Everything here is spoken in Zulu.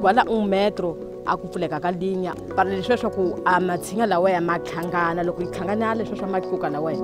kwala un metro a ku pfuleka ka linya para leswiya swa ku a matshinya lawaya ma tlhangana loko yi tlhangana leswiya swa matluka lawaya